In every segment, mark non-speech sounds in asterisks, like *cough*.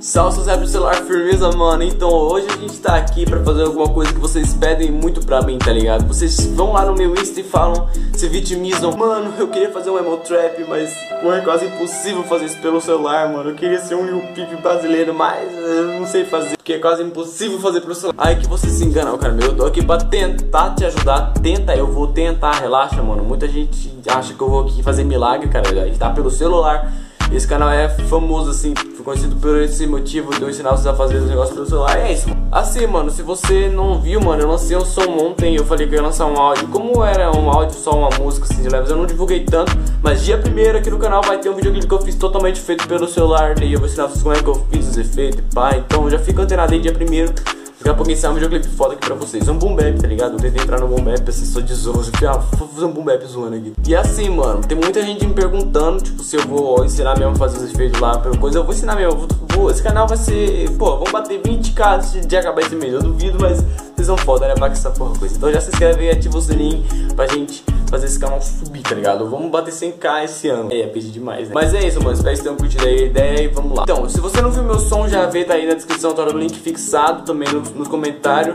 Salve, seus celular, firmeza, mano. Então hoje a gente tá aqui pra fazer alguma coisa que vocês pedem muito pra mim, tá ligado? Vocês vão lá no meu Insta e falam, se vitimizam. Mano, eu queria fazer um emo trap, mas é quase impossível fazer isso pelo celular, mano. Eu queria ser um Lil brasileiro, mas eu não sei fazer, porque é quase impossível fazer pelo celular. Aí que você se engana, cara, meu. Eu tô aqui pra tentar te ajudar. Tenta, eu vou tentar, relaxa, mano. Muita gente acha que eu vou aqui fazer milagre, cara. A gente tá pelo celular. Esse canal é famoso, assim, conhecido por esse motivo de eu ensinar vocês a fazer os negócios pelo celular. É isso, mano. Assim, mano, se você não viu, mano, eu lancei um som ontem, eu falei que eu ia lançar um áudio. Como era um áudio, só uma música, assim, de leves, eu não divulguei tanto. Mas dia primeiro aqui no canal vai ter um videoclipe que eu fiz totalmente feito pelo celular. E eu vou ensinar vocês como é que eu fiz os efeitos pá. Então já fica antenado aí dia primeiro. Daqui a pouquinho sai um videoclipe foda aqui pra vocês. Um boom bap, tá ligado? Eu tentei entrar no boom bap, sou de zoa. Ah, vou fazer um boom bap zoando aqui. E assim, mano, tem muita gente me perguntando, tipo, se eu vou ensinar mesmo a fazer os efeitos lá pela coisa. Eu vou ensinar mesmo. Vou, esse canal vai ser, pô, vamos bater 20k de acabar esse mês. Eu duvido, mas vocês são foda, né? Pra que essa porra coisa. Então já se inscreve e ativa o sininho pra gente fazer esse canal subir, tá ligado? Vamos bater 100k esse ano. É, pedir demais, né? Mas é isso, mano. Espero que tenham curtido aí a ideia e vamos lá. Então, se você não viu meu som, já vê, tá aí na descrição, tá o link fixado também no, no comentário.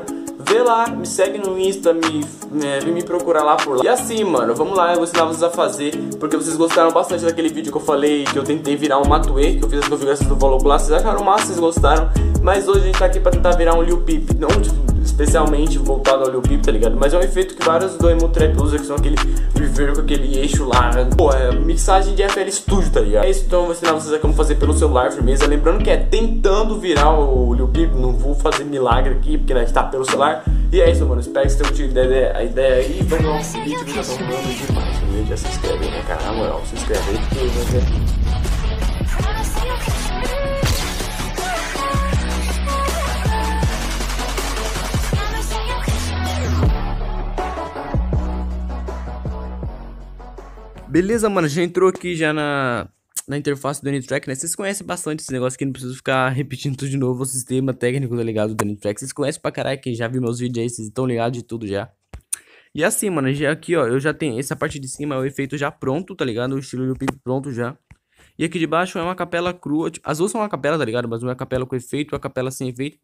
Vê lá, me segue no Insta, me, me, me procurar lá por lá. E assim, mano, vamos lá, eu vou ensinar vocês a fazer, porque vocês gostaram bastante daquele vídeo que eu falei, que eu tentei virar um Matue, que eu fiz as configurações do Vologlá, vocês acharam massa, vocês gostaram, mas hoje a gente tá aqui pra tentar virar um Lil Peep, não tipo, especialmente voltado ao Lil Peep, tá ligado? Mas é um efeito que vários do Emo Trap usam, que são aquele reverb com aquele eixo lá, pô, é mixagem de FL Studio, tá ligado? É isso, então eu vou ensinar vocês a como fazer pelo celular, firmeza, lembrando que é tentando virar o Lil Peep, não vou fazer milagre aqui, porque né, tá pelo celular, e é isso, mano, espero que vocês tenham tido a ideia aí, vamos lá, vídeo já estão rolando demais, tá já se inscreve aí, né, cara, na moral, se inscreve aí, porque Beleza, mano, já entrou aqui já na, na interface do Anytrack, né? Vocês conhecem bastante esse negócio aqui, não preciso ficar *laughs* repetindo tudo de novo, o sistema técnico, tá ligado, do Anytrack. Vocês conhecem pra caralho, que já viu meus vídeos aí, vocês estão ligados de tudo já. E assim, mano, já aqui, ó, eu já tenho essa parte de cima, é o efeito já pronto, tá ligado? O estilo do pipe pronto já. E aqui de baixo é uma capela crua, as duas são uma capela, tá ligado? Mas uma é capela com efeito, uma capela sem efeito.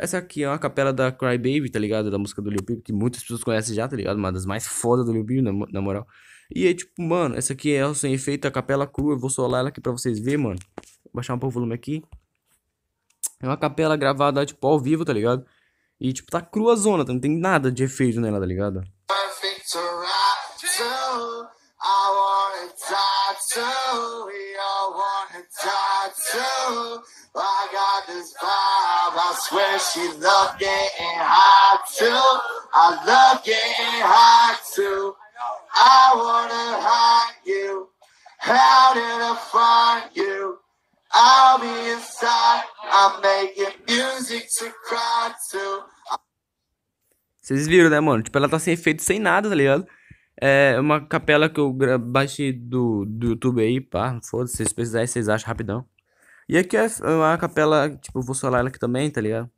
Essa aqui é uma capela da Cry Baby, tá ligado? Da música do Lil Peep, que muitas pessoas conhecem já, tá ligado? Uma das mais fodas do Lil Peep, na, na moral. E aí, tipo, mano, essa aqui é sem efeito, a capela crua. Eu vou solar ela aqui pra vocês verem, mano. Vou baixar um pouco o volume aqui. É uma capela gravada, tipo, ao vivo, tá ligado? E, tipo, tá crua zona, tá? não tem nada de efeito nela, tá ligado? I love getting hot too. Wanna hide you. How did I find you? I'll be inside. I'm making music to cry to. Vocês viram, né, mano? Tipo, ela tá sem efeito, sem nada, tá ligado? É uma capela que eu baixei do, do YouTube aí, pá. Foda-se, se vocês precisarem, vocês acham rapidão. E aqui é uma capela, tipo, eu vou solar ela aqui também, tá ligado?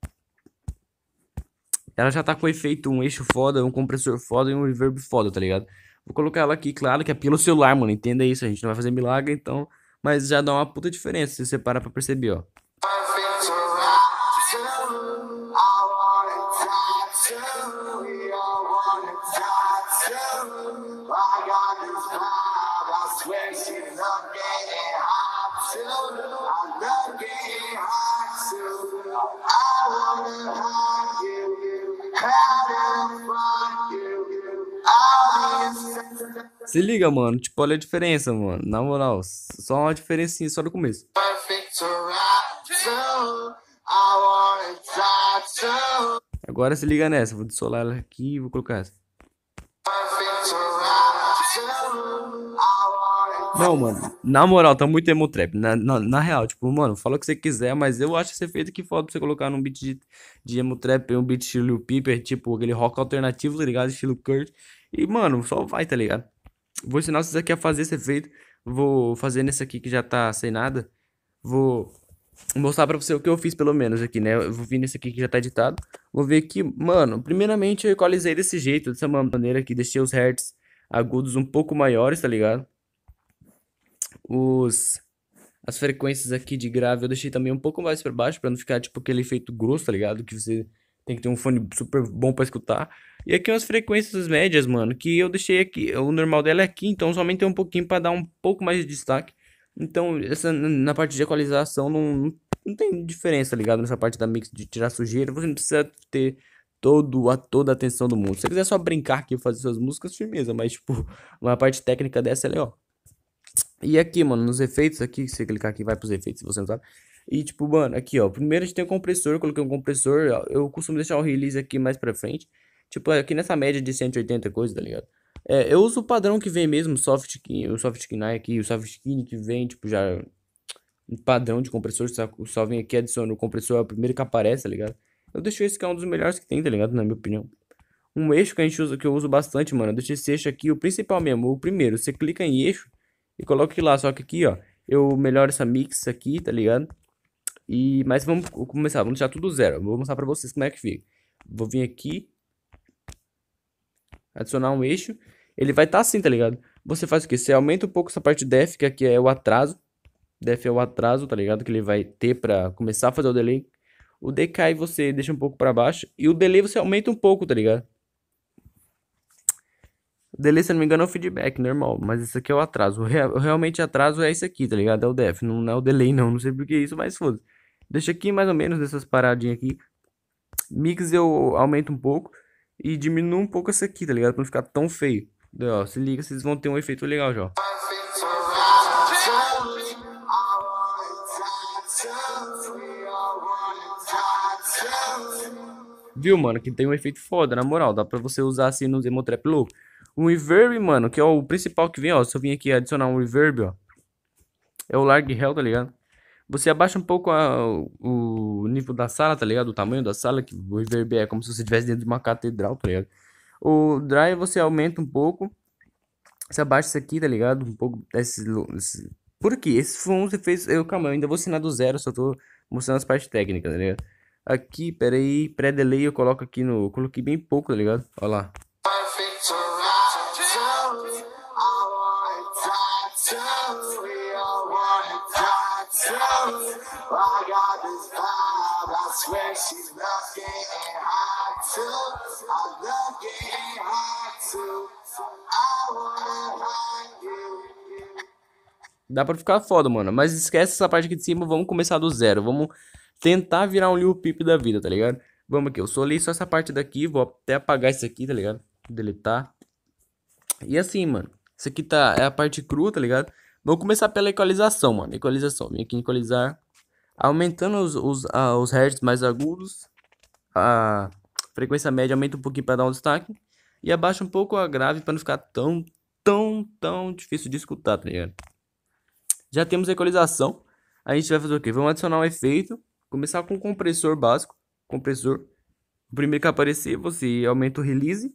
Ela já tá com efeito, um eixo foda, um compressor foda e um reverb foda, tá ligado? Vou colocar ela aqui, claro que é pelo celular, mano. Entenda isso, a gente não vai fazer milagre, então. Mas já dá uma puta diferença se você parar pra perceber, ó. Se liga, mano. Tipo, olha a diferença, mano. Na moral, só uma diferencinha só no começo. Agora se liga nessa. Vou desolar ela aqui e vou colocar essa. Não, mano. Na moral, tá muito emo trap. Na, na, na, real, tipo, mano, fala o que você quiser, mas eu acho esse efeito que foda pra você colocar num beat de, de emo trap, um beat estilo Piper, tipo, aquele rock alternativo, tá ligado? Estilo Kurt. E, mano, só vai, tá ligado? Vou ensinar vocês aqui a fazer esse efeito. Vou fazer nesse aqui que já tá sem nada. Vou mostrar pra você o que eu fiz pelo menos aqui, né? Eu vou vir nesse aqui que já tá editado. Vou ver aqui, mano, primeiramente eu equalizei desse jeito, dessa maneira aqui. Deixei os hertz agudos um pouco maiores, tá ligado? Os... As frequências aqui de grave eu deixei também um pouco mais pra baixo, pra não ficar tipo aquele efeito grosso, tá ligado? Que você tem que ter um fone super bom pra escutar. E aqui umas frequências médias, mano, que eu deixei aqui. O normal dela é aqui, então só aumentei um pouquinho pra dar um pouco mais de destaque. Então, essa, na parte de equalização não, não tem diferença, tá ligado? Nessa parte da mix de tirar sujeira, você não precisa ter todo a, toda a atenção do mundo. Se você quiser só brincar aqui e fazer suas músicas, firmeza. Mas, tipo, *laughs* uma parte técnica dessa é legal. E aqui, mano, nos efeitos aqui, se você clicar aqui, vai pros efeitos, se você não sabe. E, tipo, mano, aqui, ó. Primeiro a gente tem o compressor, coloquei um compressor. Eu costumo deixar o release aqui mais pra frente. Tipo, aqui nessa média de 180 coisa, tá ligado? É, eu uso o padrão que vem mesmo, soft, o soft KNI aqui, o soft skin que vem, tipo, já um padrão de compressor, só, só vem aqui, adiciona o compressor, é o primeiro que aparece, tá ligado? Eu deixo esse que é um dos melhores que tem, tá ligado? Na minha opinião. Um eixo que a gente usa, que eu uso bastante, mano, eu deixo esse eixo aqui, o principal mesmo, o primeiro, você clica em eixo e coloca aqui lá, só que aqui, ó, eu melhoro essa mix aqui, tá ligado? E, mas vamos começar, vamos deixar tudo zero, vou mostrar pra vocês como é que fica. Vou vir aqui, adicionar um eixo, ele vai estar tá assim, tá ligado? Você faz o que? Você aumenta um pouco essa parte def, que aqui é o atraso, def é o atraso, tá ligado? Que ele vai ter pra começar a fazer o delay. O decay você deixa um pouco pra baixo, e o delay você aumenta um pouco, tá ligado? O delay, se não me engano, é o feedback normal, mas isso aqui é o atraso. O, real, realmente atraso é isso aqui, tá ligado? É o def, não, não é o delay não, não sei por que isso, mas foda Deixa aqui mais ou menos dessas paradinhas aqui. Mix eu aumento um pouco. E diminuo um pouco essa aqui, tá ligado? Pra não ficar tão feio. Ó, se liga, vocês vão ter um efeito legal já. Viu, mano? Que tem um efeito foda, na moral. Dá pra você usar assim no Emotrap louco. O reverb, mano, que é o principal que vem, ó. Se eu vim aqui adicionar um reverb, ó. É o larg hell, tá ligado? Você abaixa um pouco a, o nível da sala, tá ligado? O tamanho da sala, que o reverb é como se você estivesse dentro de uma catedral, tá ligado? O dry você aumenta um pouco. Você abaixa isso aqui, tá ligado? Um pouco desse... Por quê? Esse um você fez... Eu, calma, eu ainda vou ensinar do zero, só tô mostrando as partes técnicas, tá ligado? Aqui, peraí, pré-delay eu coloco aqui no... Coloquei bem pouco, tá ligado? Olha lá. Dá pra ficar foda, mano. Mas esquece essa parte aqui de cima. Vamos começar do zero. Vamos tentar virar um Lil Peep da vida, tá ligado? Vamos aqui. Eu solei só essa parte daqui. Vou até apagar isso aqui, tá ligado? Deletar. E assim, mano. Isso aqui tá, é a parte crua, tá ligado? Vamos começar pela equalização, mano. Equalização. Vem aqui em equalizar. Aumentando os, os, os hertz mais agudos, a frequência média aumenta um pouquinho para dar um destaque. E abaixa um pouco a grave para não ficar tão, tão, tão difícil de escutar, tá ligado? Já temos a equalização. A gente vai fazer o quê? Vamos adicionar um efeito. Começar com o compressor básico. Compressor. O primeiro que aparecer, você aumenta o release.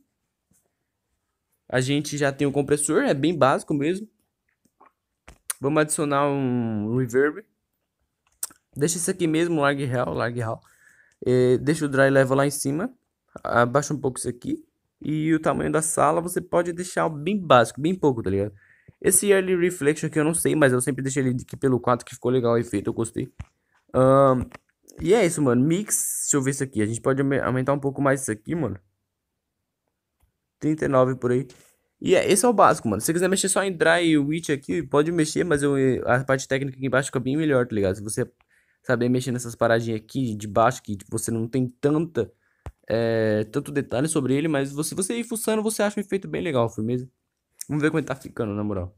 A gente já tem o compressor, é bem básico mesmo. Vamos adicionar um reverb. Deixa isso aqui mesmo, lag real, lag real. É, deixa o dry level lá em cima. Abaixa um pouco isso aqui. E o tamanho da sala você pode deixar bem básico, bem pouco, tá ligado? Esse Early Reflection aqui eu não sei, mas eu sempre deixei ele aqui pelo 4 que ficou legal o efeito, eu gostei. Um, e é isso, mano. Mix, deixa eu ver isso aqui. A gente pode aumentar um pouco mais isso aqui, mano. 39 por aí. E é, esse é o básico, mano. Se você quiser mexer só em Dry e Witch aqui, pode mexer, mas eu, a parte técnica aqui embaixo fica bem melhor, tá ligado? Se você saber mexer nessas paradinhas aqui de baixo, que tipo, você não tem tanta, é, tanto detalhe sobre ele, mas você, você ir fuçando, você acha um efeito bem legal, firmeza? Vamos ver como ele tá ficando, na moral.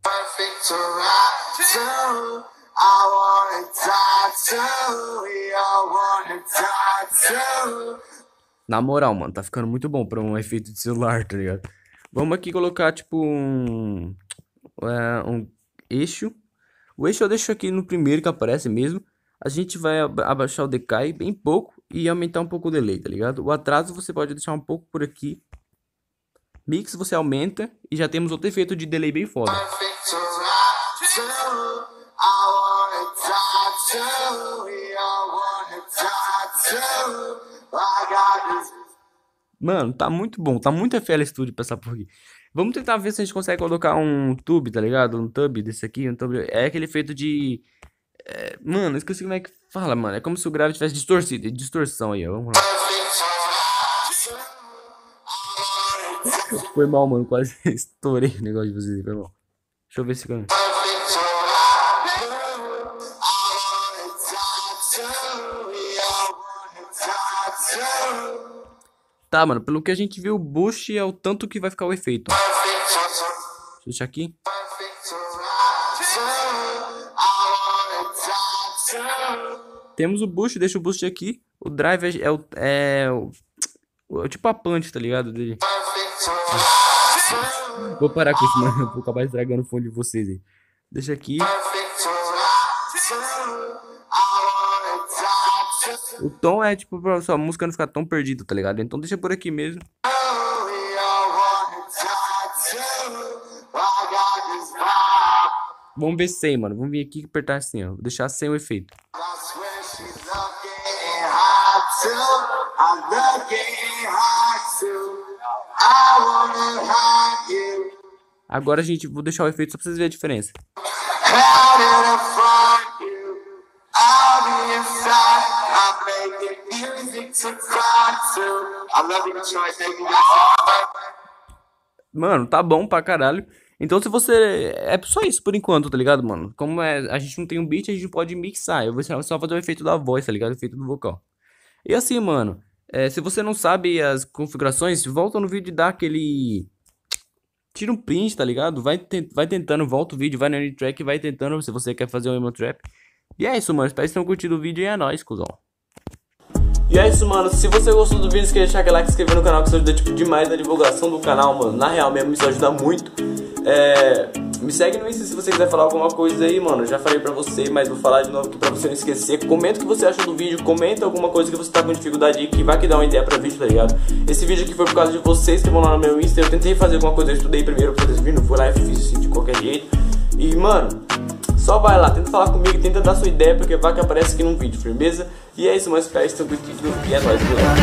Na moral, mano, tá ficando muito bom pra um efeito de celular, tá ligado? Vamos aqui colocar, tipo, um, é, um eixo. O eixo eu deixo aqui no primeiro que aparece mesmo a gente vai abaixar o decay bem pouco e aumentar um pouco o delay, tá ligado? O atraso você pode deixar um pouco por aqui. Mix você aumenta e já temos outro efeito de delay bem foda. Mano, tá muito bom, tá muito FL Studio pra essa porra aqui. Vamos tentar ver se a gente consegue colocar um tube, tá ligado? Um tube desse aqui, um tube. É aquele efeito de É, mano, esqueci como é que fala, mano. É como se o grave tivesse distorcido. Distorção aí, ó. Vamos lá. Foi mal, mano. Quase *laughs* estourei o negócio de vocês. Foi mal. Deixa eu ver se. Tá, mano, pelo que a gente viu, o boost é o tanto que vai ficar o efeito. Deixa eu deixar aqui. Temos o boost, deixa o boost aqui. O drive é o. É o, é tipo a punch, tá ligado? Dele. Vou parar com isso, mano. *laughs* Vou acabar estragando o fone de vocês aí. Deixa aqui. O tom é tipo pra sua música não ficar tão perdida, tá ligado? Então deixa por aqui mesmo. Vamos ver sem, mano. Vamos vir aqui e apertar assim, ó. Vou deixar sem o efeito. Agora, gente, vou deixar o efeito só pra vocês verem a diferença. Mano, tá bom pra caralho. Então se você... É só isso por enquanto, tá ligado, mano? Como é... a gente não tem um beat, a gente pode mixar. Eu vou só fazer o efeito da voz, tá ligado? O efeito do vocal. E assim, mano... É, se você não sabe as configurações, volta no vídeo e dá aquele... Tira um print, tá ligado? Vai, te... vai tentando, volta o vídeo, vai no track vai tentando se você quer fazer um emo trap. E é isso, mano. Espero que vocês tenham curtido o vídeo e é nóis, cuzão. E é isso, mano. Se você gostou do vídeo, esquece de deixar aquele like, se inscrever no canal, que isso ajuda tipo, demais na divulgação do canal, mano. Na real mesmo, isso ajuda muito. É... Me segue no Insta se você quiser falar alguma coisa aí, mano. já falei pra você, mas vou falar de novo aqui pra você não esquecer. Comenta o que você achou do vídeo, comenta alguma coisa que você tá com dificuldade aí, que vai que dá uma ideia pra vídeo, tá ligado? Esse vídeo aqui foi por causa de vocês que vão lá no meu Insta. Eu tentei fazer alguma coisa, eu estudei primeiro pra esse vídeo, não fui lá e fiz assim de qualquer jeito. E, mano, só vai lá, tenta falar comigo, tenta dar sua ideia, porque vai que aparece aqui num vídeo, firmeza? E é isso, mais que estão curtindo e é nóis, galera.